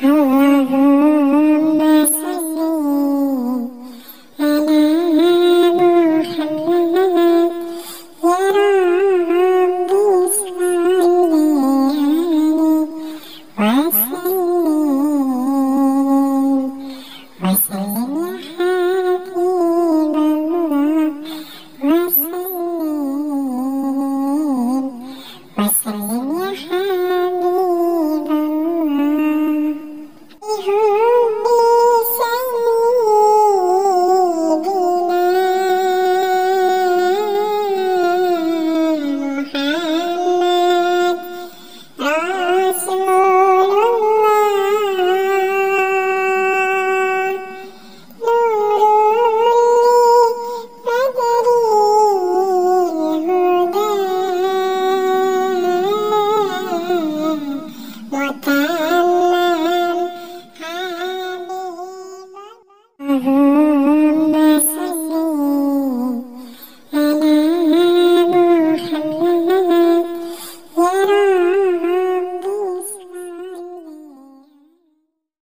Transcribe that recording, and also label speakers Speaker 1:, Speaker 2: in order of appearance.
Speaker 1: 嗯。Mm-hmm.